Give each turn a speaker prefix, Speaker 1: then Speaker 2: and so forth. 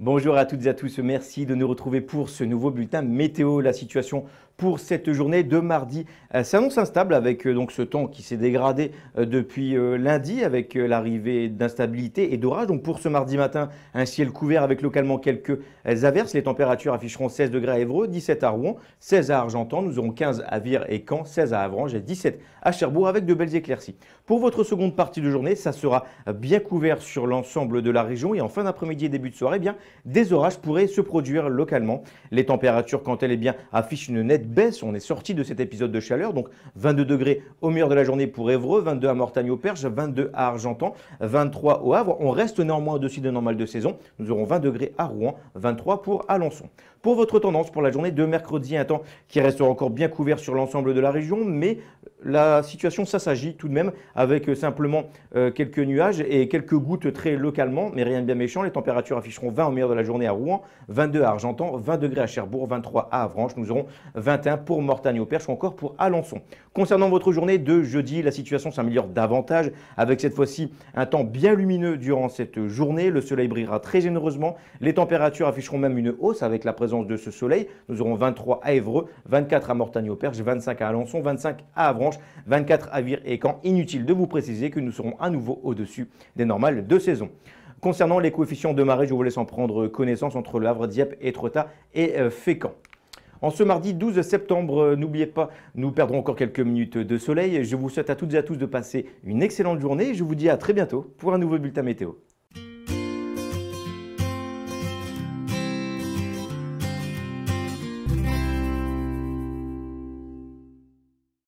Speaker 1: Bonjour à toutes et à tous, merci de nous retrouver pour ce nouveau bulletin météo. La situation pour cette journée de mardi euh, s'annonce instable avec euh, donc ce temps qui s'est dégradé euh, depuis lundi avec l'arrivée d'instabilité et d'orage. Donc pour ce mardi matin, un ciel couvert avec localement quelques averses. Les températures afficheront 16 degrés à Évreux, 17 à Rouen, 16 à Argentan. Nous aurons 15 à Vire et Caen, 16 à Avranches et 17 à Cherbourg avec de belles éclaircies. Pour votre seconde partie de journée, ça sera bien couvert sur l'ensemble de la région et en fin d'après-midi et début de soirée, eh bien des orages pourraient se produire localement. Les températures, quand elles est bien, affichent une nette baisse. On est sorti de cet épisode de chaleur, donc 22 degrés au meilleur de la journée pour Évreux, 22 à Mortagne-au-Perche, 22 à Argentan, 23 au Havre. On reste néanmoins au-dessus de normal de saison. Nous aurons 20 degrés à Rouen, 23 pour Alençon. Pour votre tendance pour la journée de mercredi, un temps qui restera encore bien couvert sur l'ensemble de la région, mais la situation s'assagit tout de même avec simplement euh, quelques nuages et quelques gouttes très localement, mais rien de bien méchant. Les températures afficheront 20 au meilleur de la journée à Rouen, 22 à Argentan, 20 degrés à Cherbourg, 23 à Avranches. Nous aurons 21 pour Mortagne au Perche ou encore pour Alençon. Concernant votre journée de jeudi, la situation s'améliore davantage avec cette fois-ci un temps bien lumineux durant cette journée. Le soleil brillera très généreusement. Les températures afficheront même une hausse avec la présence de ce soleil. Nous aurons 23 à Évreux, 24 à Mortagne au Perche, 25 à Alençon, 25 à Avranches, 24 à et Caen. Inutile de vous préciser que nous serons à nouveau au-dessus des normales de saison. Concernant les coefficients de marée, je vous laisse en prendre connaissance entre le Havre, Dieppe, Étretat et euh, Fécamp. En ce mardi 12 septembre, euh, n'oubliez pas, nous perdrons encore quelques minutes de soleil. Je vous souhaite à toutes et à tous de passer une excellente journée. Je vous dis à très bientôt pour un nouveau bulletin météo.